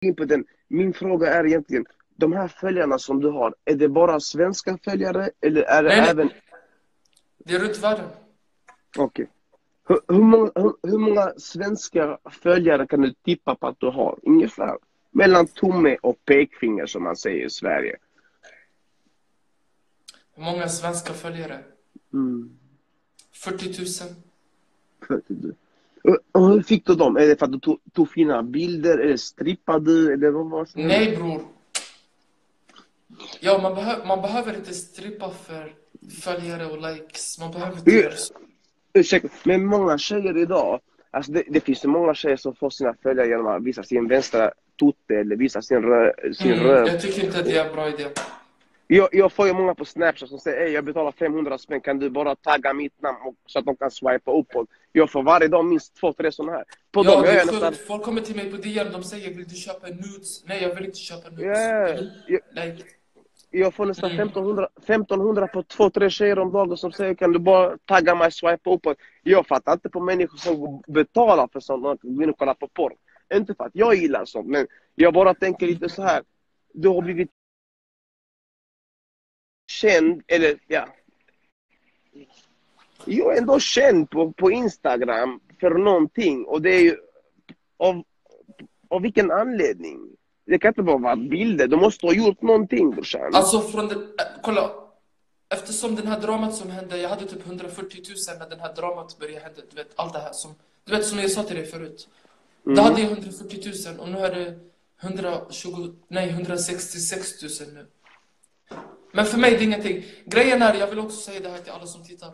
in på den. Min fråga är egentligen, de här följarna som du har, är det bara svenska följare eller är det Nej, nej. även... Det är runt världen. Okej. Hur, hur, många, hur, hur många svenska följare kan du tippa på att du har? Ungefär. Mellan tumme och pekfinger som man säger i Sverige. Hur många svenska följare? Mm. 40 000. För- du- Och- hur fick du dem? Är det för att du tog, tog fina bilder? Eller strippade? Eller vad var det? Nej bror. Ja, man, behö man behöver inte strippa för följare och likes. Man behöver inte göra så. Ursäkta, men många tjejer idag, alltså det, det finns ju många tjejer som får sina följare genom att visa sin vänstra tutte eller visa sin, rö, sin Mm, röv. jag tycker inte att det är en bra idé. Jag, jag får ju många på Snapchat som säger "Ey, jag betalar 500 spänn, kan du bara tagga mitt namn och, så att de kan swipa uppåt? Jag får varje dag minst två, tre sådana här. På Ja, dem gör är jag nästan... Folk kommer till mig på DM, de säger vill du köpa nudes? Nej, jag vill inte köpa nudes. Ja, Jag jag, Like, jag får nästan Mm. 1500, 1500 på två, tre tjejer om dagen som säger kan du bara tagga mig, swipa uppåt? Jag fattar inte på människor som betalar för sånt och går in och kollar på porr. Inte för att jag gillar sånt, men jag bara tänker lite så här. Du har blivit känd, eller ja. Jag är ändå känd på, på Instagram för någonting och det är ju av, av vilken anledning? Det kan inte bara vara bilder, du måste ha gjort någonting brorsan. Alltså från den, äh, kolla. Eftersom den här dramat som hände, jag hade typ 140 000 när den här dramat började hända. Du vet, allt det här som, du vet som jag sa till dig förut. Då hade jag 140 000 och nu är det 120, nej 166 000 nu. Men för mig det är ingenting. Grejen är, jag vill också säga det här till alla som tittar.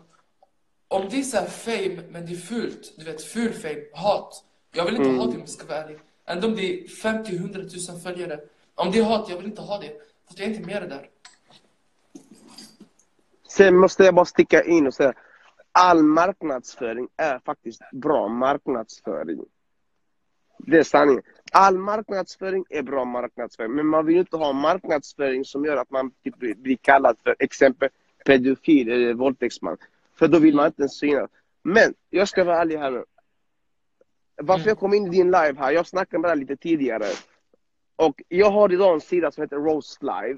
Om det är så fame, men det är fult. Du vet, ful fame, hat. Jag vill inte ha det om jag ska vara ärlig. Ändå om det är 50-100 000 följare. Om det är hat, jag vill inte ha det. För jag är inte med det där. Sen måste jag bara sticka in och säga all marknadsföring är faktiskt bra marknadsföring. Det är sanningen. All marknadsföring är bra marknadsföring, men man vill ju inte ha marknadsföring som gör att man typ blir- kallad för exempel pedofil eller våldtäktsman. För då vill man inte ens synas. Men jag ska vara ärlig här nu. Varför Mm. jag kom in i din live här, jag snackade med dig lite tidigare. Och jag har idag en sida som heter Roast Live.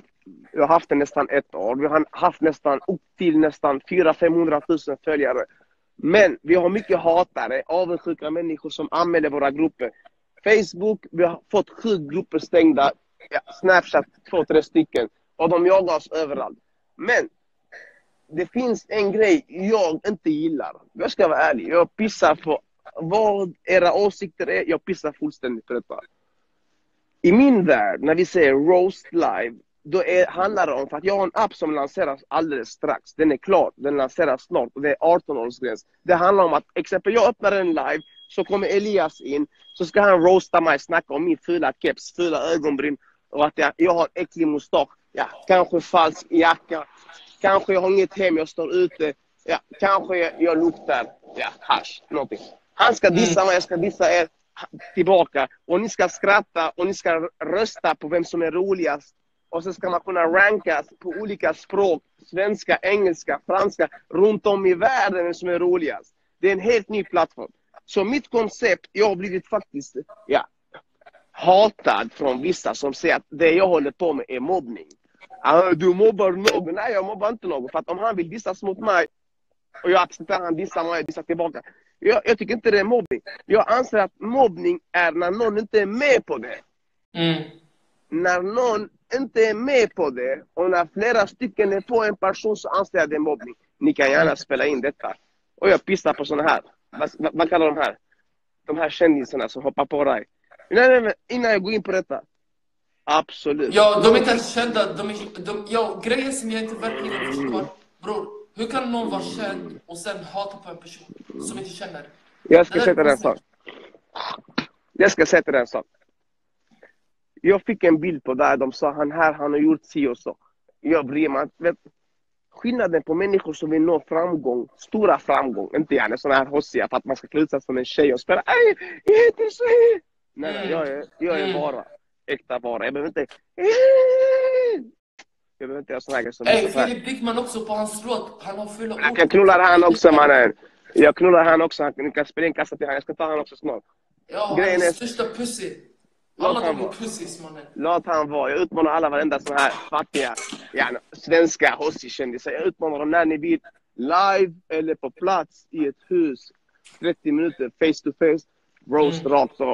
Jag har haft den nästan ett år. Vi har haft nästan upp till nästan 400-500 000 följare. Men vi har mycket hatare, avundsjuka människor som anmäler våra grupper. Facebook, vi har fått sju grupper stängda. Snapchat, två, tre stycken. Och de jagar oss överallt. Men det finns en grej jag inte gillar. Jag ska vara ärlig. Jag pissar på vad era åsikter är. Jag pissar fullständigt på detta. I min värld, när vi säger roast live, då är, handlar det om, för att jag har en app som lanseras alldeles strax. Den är klar, den lanseras snart och det är 18-årsgräns. Det handlar om att, exempel jag öppnar en live, så kommer Elias in, så ska han roasta mig, snacka om min fula keps, fula ögonbryn och att jag, jag har äcklig mustasch. Ja, kanske falsk jacka, kanske jag har inget hem, jag står ute. Ja, kanske jag, jag luktar ja, hasch, någonting. Han ska dissa mig, jag ska dissa er tillbaka. Och ni ska skratta och ni ska rösta på vem som är roligast. Och så ska man kunna rankas på olika språk. Svenska, engelska, franska. Runt om i världen vem som är roligast. Det är en helt ny plattform. Så mitt koncept, jag har blivit faktiskt ja, hatad från vissa som säger att det jag håller på med är mobbning. Ah, Du mobbar någon. Nej, jag mobbar inte någon. För att om han vill dissas mot mig och jag accepterar han dissar mig och dissar tillbaka. Jag, jag tycker inte det är mobbning. Jag anser att mobbning är när någon inte är med på det. Mm. När någon inte är med på det och när flera stycken är på en person så anser jag det är mobbning. Ni kan gärna spela in detta. Och jag pissar på såna här. Vad, vad, kallar de här? De här kändisarna som hoppar på dig. Nej, nej, nej, innan jag går in på detta. Absolut. Ja, de är inte ens kända. De är, de, ja, grejen som jag inte verkligen förstår. Bror, hur kan någon vara känd och sen hata på en person som inte känner? Jag ska sätta är dig en sak. Jag ska sätta dig en sak. Jag fick en bild på där de sa han här, han har gjort si och så. Jag bryr mig inte. Skillnaden på människor som vill nå framgång, stora framgång, inte gärna sådana här hossiga för att man ska klä ut sig som en tjej och spela Ej, jag heter så här. Nej, nej, jag är, jag är bara äkta vara. Jag behöver inte... Jag behöver inte göra såna här grejer som Ey. Filip Dickman också på hans låt. Han har fulla Jag kan knulla han också mannen. Jag knullar han också. Han kan spela in kassa till han. Jag ska ta han också snart. Ja, Grejen är största pussy. Alla han de är vara. pussies mannen. Låt han vara. Jag utmanar alla varenda sån här fattiga yani, svenska hossi-kändisar. Jag utmanar dem när ni vill. Live eller på plats i ett hus. 30 minuter face to face. Roast Mm. rakt av.